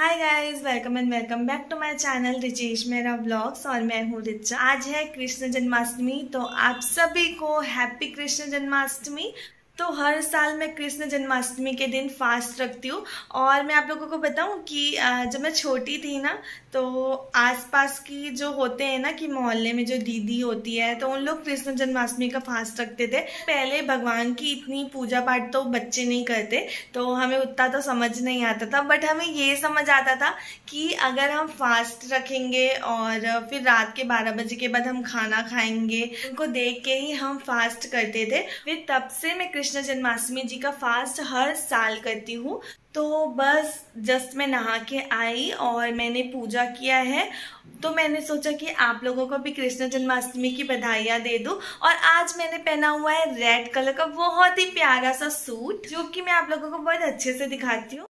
Hi guys welcome and welcome back to my channel Richesh मेरा blogs और मैं हूँ रिचा आज है कृष्ण जन्माष्टमी तो आप सभी को हैप्पी कृष्ण जन्माष्टमी तो हर साल मैं कृष्ण जन्माष्टमी के दिन फास्ट रखती हूँ। और मैं आप लोगों को बताऊँ कि जब मैं छोटी थी ना तो आसपास की जो होते हैं ना कि मोहल्ले में जो दीदी होती है तो उन लोग कृष्ण जन्माष्टमी का फास्ट रखते थे। पहले भगवान की इतनी पूजा पाठ तो बच्चे नहीं करते तो हमें उतना तो समझ नहीं आता था। बट हमें ये समझ आता था कि अगर हम फास्ट रखेंगे और फिर रात के बारह बजे के बाद हम खाना खाएँगे, उनको देख के ही हम फास्ट करते थे। फिर तब से मैं कृष्ण कृष्ण जन्माष्टमी जी का फास्ट हर साल करती हूँ। तो बस जस्ट मैं नहा के आई और मैंने पूजा किया है। तो मैंने सोचा कि आप लोगों को भी कृष्ण जन्माष्टमी की बधाइयाँ दे दूँ और आज मैंने पहना हुआ है रेड कलर का बहुत ही प्यारा सा सूट जो कि मैं आप लोगों को बहुत अच्छे से दिखाती हूँ।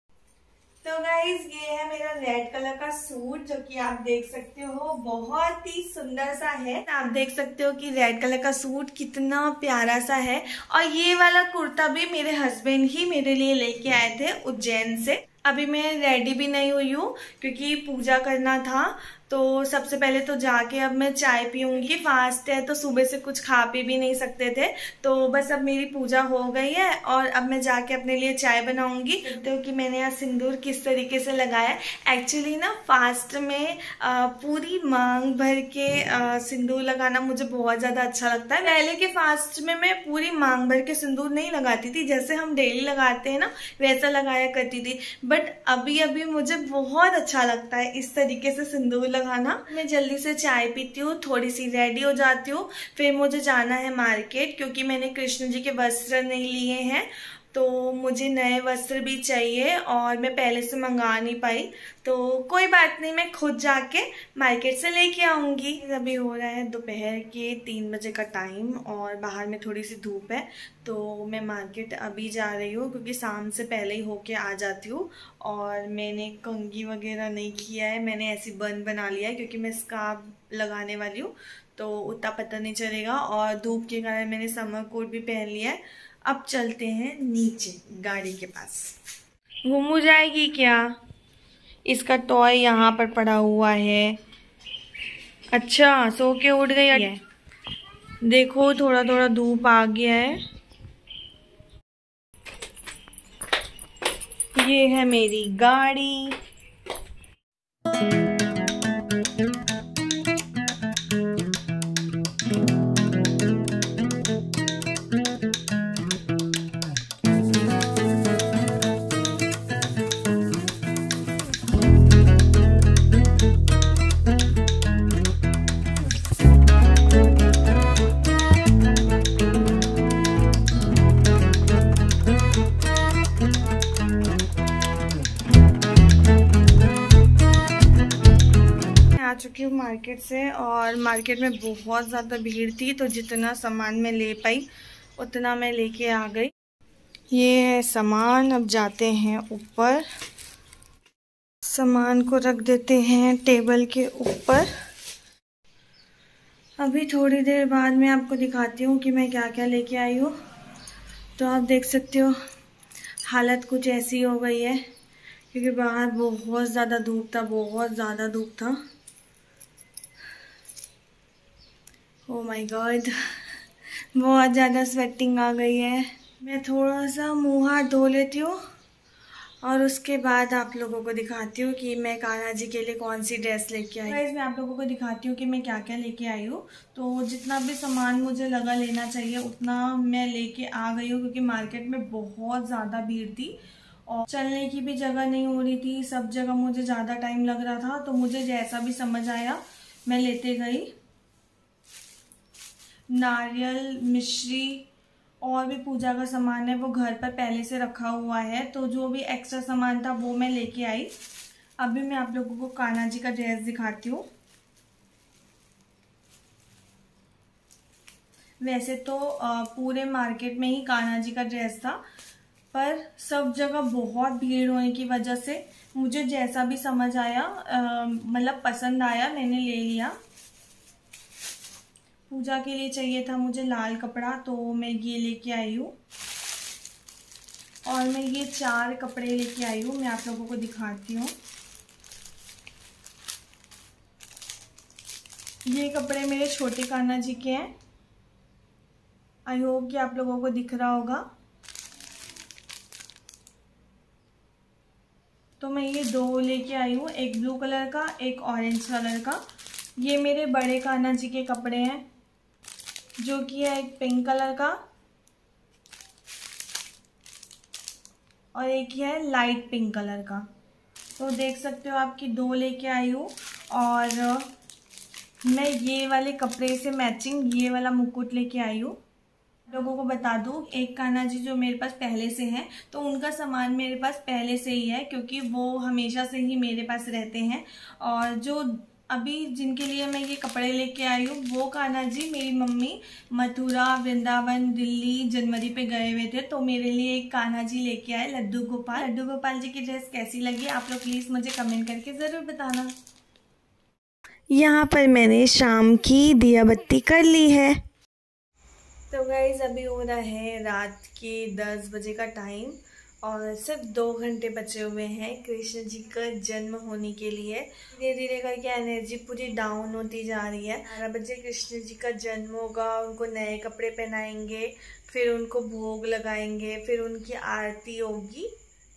तो गाइज़ ये है मेरा रेड कलर का सूट जो कि आप देख सकते हो, बहुत ही सुंदर सा है। आप देख सकते हो कि रेड कलर का सूट कितना प्यारा सा है। और ये वाला कुर्ता भी मेरे हस्बैंड ही मेरे लिए लेके आए थे, उज्जैन से। अभी मैं रेडी भी नहीं हुई हूँ, क्योंकि पूजा करना था तो सबसे पहले तो जाके अब मैं चाय पीऊँगी फास्ट है तो सुबह से कुछ खा पी भी नहीं सकते थे। तो बस अब मेरी पूजा हो गई है और अब मैं जाके अपने लिए चाय बनाऊँगी तो मैंने यहाँ सिंदूर किस तरीके से लगाया एक्चुअली ना फास्ट में पूरी मांग भर के सिंदूर लगाना मुझे बहुत ज़्यादा अच्छा लगता है। पहले के फास्ट में मैं पूरी मांग भर के सिंदूर नहीं लगाती थी, जैसे हम डेली लगाते हैं ना, वैसा लगाया करती थी। बट अभी अभी मुझे बहुत अच्छा लगता है इस तरीके से सिंदूर लगाना। मैं जल्दी से चाय पीती हूँ थोड़ी सी रेडी हो जाती हूँ। फिर मुझे जाना है मार्केट क्योंकि मैंने कृष्ण जी के वस्त्र नहीं लिए हैं। तो मुझे नए वस्त्र भी चाहिए और मैं पहले से मंगा नहीं पाई। तो कोई बात नहीं, मैं खुद जाके मार्केट से लेके आऊँगी। अभी हो रहा है दोपहर के तीन बजे का टाइम और बाहर में थोड़ी सी धूप है तो मैं मार्केट अभी जा रही हूँ क्योंकि शाम से पहले ही होके आ जाती हूँ और मैंने कंगी वगैरह नहीं किया है। मैंने ऐसी बन बना लिया है क्योंकि मैं स्कार्फ लगाने वाली हूँ तो उतना पता नहीं चलेगा और धूप के कारण मैंने समर कोट भी पहन लिया है। अब चलते हैं नीचे गाड़ी के पास। घूमू जाएगी क्या? इसका टॉय यहाँ पर पड़ा हुआ है। अच्छा सो के उठ गई। है। देखो थोड़ा थोड़ा धूप आ गया है। ये है मेरी गाड़ी। मार्केट से और मार्केट में बहुत ज़्यादा भीड़ थी तो जितना सामान मैं ले पाई, उतना मैं लेके आ गई। ये सामान अब जाते हैं ऊपर। सामान को रख देते हैं टेबल के ऊपर। अभी थोड़ी देर बाद मैं आपको दिखाती हूँ कि मैं क्या क्या लेके आई हूँ। तो आप देख सकते हो, हालत कुछ ऐसी हो गई है, क्योंकि बाहर बहुत ज़्यादा धूप था, बहुत ज़्यादा धूप था। ओ माय गॉड बहुत ज़्यादा स्वेटिंग आ गई है। मैं थोड़ा सा मुँह हाथ धो लेती हूँ और उसके बाद आप लोगों को दिखाती हूँ कि मैं कान्हा जी के लिए कौन सी ड्रेस लेके आई। मैं आप लोगों को दिखाती हूँ कि मैं क्या क्या लेके आई हूँ। तो जितना भी सामान मुझे लगा लेना चाहिए, उतना मैं लेके आ गई हूँ क्योंकि मार्केट में बहुत ज़्यादा भीड़ थी और चलने की भी जगह नहीं हो रही थी। सब जगह मुझे ज़्यादा टाइम लग रहा था तो मुझे जैसा भी समझ आया, मैं लेते गई। नारियल, मिश्री और भी पूजा का सामान है, वो घर पर पहले से रखा हुआ है। तो जो भी एक्स्ट्रा सामान था, वो मैं लेके आई। अभी मैं आप लोगों को कान्हा जी का ड्रेस दिखाती हूँ। वैसे तो पूरे मार्केट में ही कान्हा जी का ड्रेस था, पर सब जगह बहुत भीड़ होने की वजह से मुझे जैसा भी समझ आया मतलब पसंद आया, मैंने ले लिया। पूजा के लिए चाहिए था मुझे लाल कपड़ा तो मैं ये लेके आई हूँ। और मैं ये चार कपड़े लेके आई हूँ, मैं आप लोगों को दिखाती हूँ। ये कपड़े मेरे छोटे कान्हा जी के हैं। आई होप कि आप लोगों को दिख रहा होगा। तो मैं ये दो लेके आई हूँ, एक ब्लू कलर का, एक ऑरेंज कलर का। ये मेरे बड़े कान्हा जी के कपड़े हैं। जो कि है एक पिंक कलर का। और एक ही है लाइट पिंक कलर का। तो देख सकते हो आपकी दो लेके आई हूँ। और मैं ये वाले कपड़े से मैचिंग ये वाला मुकुट लेके आई हूँ। लोगों को बता दूँ, एक कान्हा जी जो मेरे पास पहले से हैं तो उनका सामान मेरे पास पहले से ही है, क्योंकि वो हमेशा से ही मेरे पास रहते हैं। और जो अभी जिनके लिए मैं ये कपड़े लेके आई हूँ वो कान्हा जी मेरी मम्मी मथुरा वृंदावन दिल्ली जनवरी पे गए हुए थे तो मेरे लिए एक कान्हा जी लेके आए लड्डू गोपाल। लड्डू गोपाल जी की ड्रेस कैसी लगी आप लोग प्लीज़ मुझे कमेंट करके ज़रूर बताना। यहाँ पर मैंने शाम की दिया बत्ती कर ली है। तो गाइज़ अभी हो रहा है रात के दस बजे का टाइम और सिर्फ़ दो घंटे बचे हुए हैं कृष्ण जी का जन्म होने के लिए। धीरे धीरे करके एनर्जी पूरी डाउन होती जा रही है। बारह बजे कृष्ण जी का जन्म होगा, उनको नए कपड़े पहनाएँगे, फिर उनको भोग लगाएँगे, फिर उनकी आरती होगी।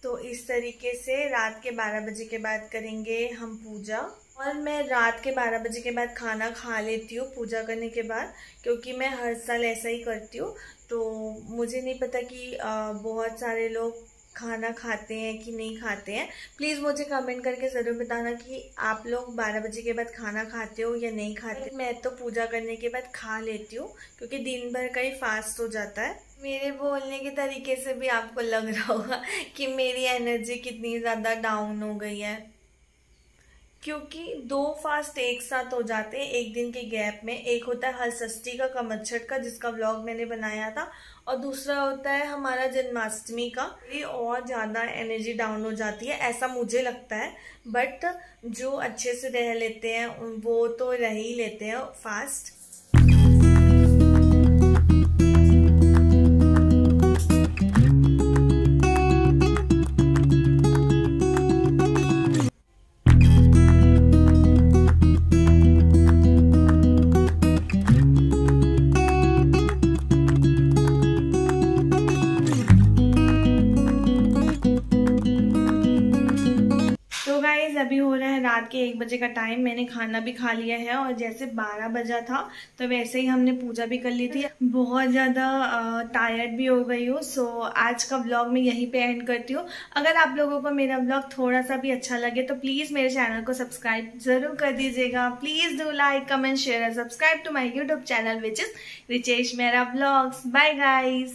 तो इस तरीके से रात के बारह बजे के बाद करेंगे हम पूजा। और मैं रात के बारह बजे के बाद खाना खा लेती हूँ पूजा करने के बाद, क्योंकि मैं हर साल ऐसा ही करती हूँ। तो मुझे नहीं पता कि बहुत सारे लोग खाना खाते हैं कि नहीं खाते हैं प्लीज़ मुझे कमेंट करके ज़रूर बताना कि आप लोग 12 बजे के बाद खाना खाते हो या नहीं खाते। मैं तो पूजा करने के बाद खा लेती हूँ, क्योंकि दिन भर का ही फास्ट हो जाता है। मेरे बोलने के तरीके से भी आपको लग रहा होगा कि मेरी एनर्जी कितनी ज़्यादा डाउन हो गई है। क्योंकि दो फास्ट एक साथ हो जाते हैं, एक दिन के गैप में। एक होता है हर षष्ठी का कमच्छट का, जिसका व्लॉग मैंने बनाया था, और दूसरा होता है हमारा जन्माष्टमी का। ये और ज़्यादा एनर्जी डाउन हो जाती है, ऐसा मुझे लगता है। बट जो अच्छे से रह लेते हैं, वो तो रह ही लेते हैं फास्ट रात के एक बजे का टाइम मैंने खाना भी खा लिया है और जैसे बारह बजा था तो वैसे ही हमने पूजा भी कर ली थी। बहुत ज़्यादा टायर्ड भी हो गई हूँ सो आज का ब्लॉग मैं यहीं पे एंड करती हूँ। अगर आप लोगों को मेरा ब्लॉग थोड़ा सा भी अच्छा लगे तो प्लीज़ मेरे चैनल को सब्सक्राइब ज़रूर कर दीजिएगा। Please do like comment share subscribe to my YouTube channel which is Richesh मेरा ब्लॉग्स बाय गाइज़